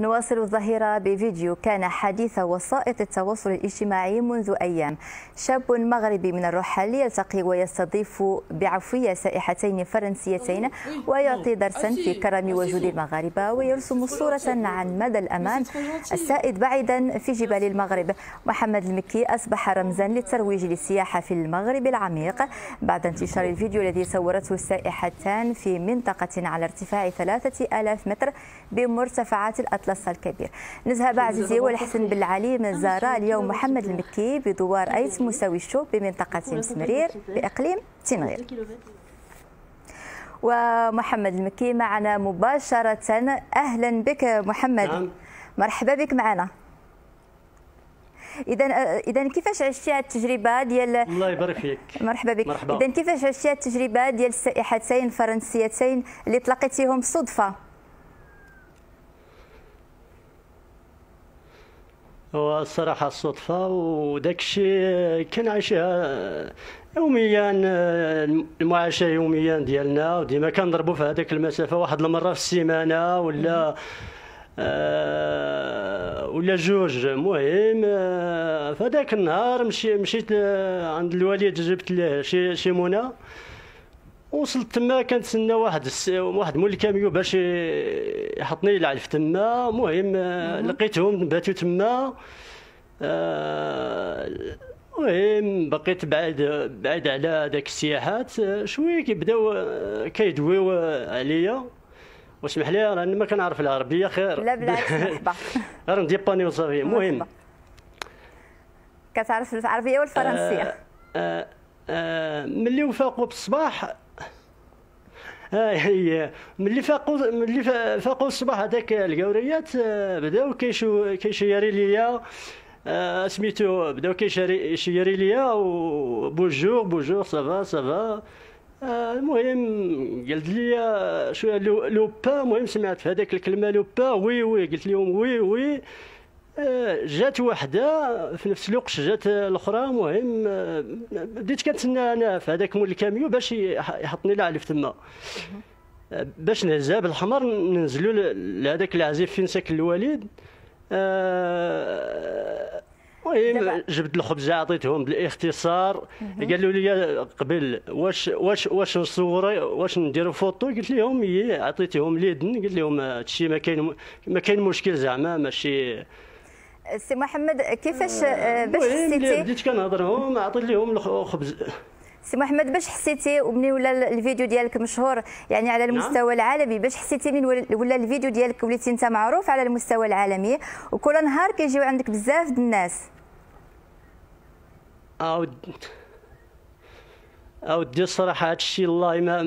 نواصل الظهيرة بفيديو. كان حديث وسائط التواصل الاجتماعي منذ أيام. شاب مغربي من الرحال يلتقي ويستضيف بعفوية سائحتين فرنسيتين ويعطي درسا في كرم وجود المغاربة ويرسم صورة عن مدى الأمان السائد بعيدا في جبال المغرب. محمد المكي أصبح رمزا للترويج للسياحة في المغرب العميق. بعد انتشار الفيديو الذي صورته السائحتان في منطقة على ارتفاع 3000 متر بمرتفعات الأطلس الأطلس الكبير نزهة عزيزي والحسن بالعلي من زار اليوم محمد المكي بدوار أيت مساوي الشوب بمنطقة مسمرير بإقليم تنغير. ومحمد المكي معنا مباشرة. أهلا بك محمد. نعم. مرحبا بك معنا. اذا اذا كيفاش عشتي التجربة ديال الله يبارك فيك. مرحبا بك. مرحبا. اذا كيفاش عشتي التجربة ديال السائحتين الفرنسيتين اللي تلاقيتيهم صدفة؟ هو الصراحه الصدفة وداك الشيء كنعيشها يوميا المعاشه يوميا ديالنا وديما كنضربوا في هذيك المسافة واحد المرة في السيمانة ولا آه ولا جوج. المهم آه فداك النهار مشي مشيت عند الوالد جبت له شي شي منى وصلت تما كنتسنى واحد الس... واحد مول الكاميو باش يحطني العلف تما. المهم لقيتهم باتوا تما. المهم بقيت بعيد بعيد على داك السياحات. شوية كيبداو كيدويو عليا. واسمح لي راني ما كنعرف العربية خير. لا بالعكس مرحبا راه نديباني وصافي. المهم كتعرف العربية والفرنسية. آه آه آه ملي وفاقوا بالصباح ملي فاقوا ملي فاقوا الصباح هذاك الگوريات آه، بداو كيشو كيشيري ليا آه، سميتو بداو كيشيري ليا و bonjour bonjour ça va ça va المهم قالت لي شوية loup المهم سمعت في هذاك الكلمة loup oui oui قلت لهم oui oui. جات وحده في نفس الوقت جات الاخرى. المهم بديت كنتسنى أنا في هذاك مول الكاميو باش يحطني العلف تما. باش نهزها بالحمر ننزلوا لهذاك العزيف فين ساكن الوالد. المهم جبت الخبز عطيتهم بالاختصار. قالوا لي قبل واش واش واش نصور واش نديروا فوطو قلت لهم هي عطيتهم اليدن قلت لهم هادشي ما كاين ما كاين مشكل زعما ماشي سي محمد كيفاش آه، باش حسيتي بديت كنهضرهم عطيت لهم الخبز سي محمد باش حسيتي ومنين ولا الفيديو ديالك مشهور يعني على نعم. المستوى نعم. العالمي باش حسيتي منين ولا الفيديو ديالك وليتي انت معروف على المستوى العالمي وكل نهار كيجيو عندك بزاف د الناس أودي الصراحه هذا الشيء الله ما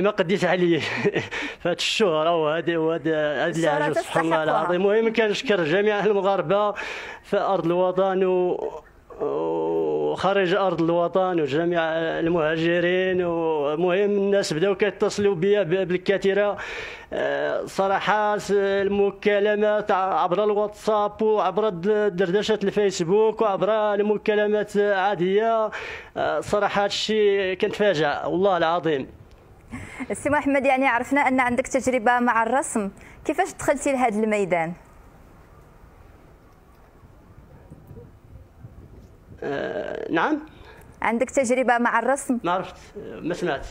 ما قديت عليه. في هذه الشهره وهذه وهذا هذه الحاجة سبحان الله العظيم. المهم كنشكر جميع المغاربة في أرض الوطن و وخارج أرض الوطن وجميع المهاجرين ومهم الناس بداو كيتصلوا بيا بالكثيره آه، صراحة المكالمات عبر الواتساب وعبر دردشه الفيسبوك وعبر المكالمات عادية. آه، صراحة هادشي كنتفاجأ والله العظيم. السي محمد يعني عرفنا أن عندك تجربة مع الرسم. كيفاش دخلتي لهذا الميدان؟ آه نعم. عندك تجربة مع الرسم؟ ما عرفت ما سمعت.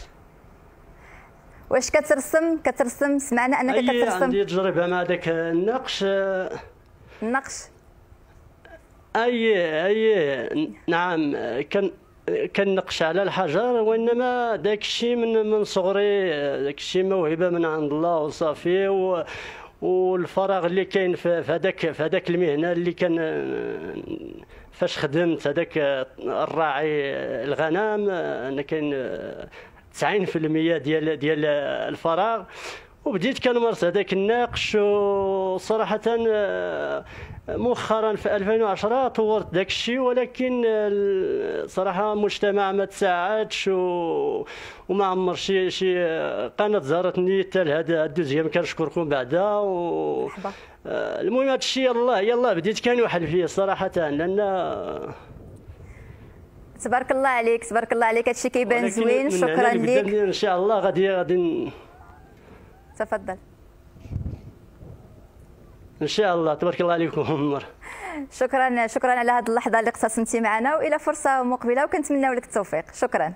واش كترسم؟ كترسم سمعنا أنك أي كترسم. عندي تجربة مع ذاك النقش. النقش؟ أي أي نعم. كان كنقش على الحجر وإنما داك الشيء من من صغري داك الشيء موهبة من عند الله وصافي و والفراغ اللي كاين في هذاك في هذاك المهنة اللي كان فاش خدمت هذاك الراعي الغنم أنا كاين 90% ديال ديال الفراغ. وبديت كنمارس هذاك النقش وصراحه مؤخرا في 2010 طورت داك الشيء ولكن صراحة المجتمع ما تساعدش. وما عمر شي شي قناة زهرت نيتها لهذا الدوزيام كنشكركم بعدا و... المهم هذا الشيء يلاه يلاه بديت كنوحل فيه صراحة لأن تبارك الله عليك تبارك الله عليك هادشي كيبان زوين شكرا لك إن شاء الله غادي غادي تفضل. ان شاء الله تبارك الله عليكم عمر. شكرا شكرا على هذه اللحظة اللي اقتسمتي معنا وإلى فرصة مقبلة وكنتمناو لك التوفيق. شكرا.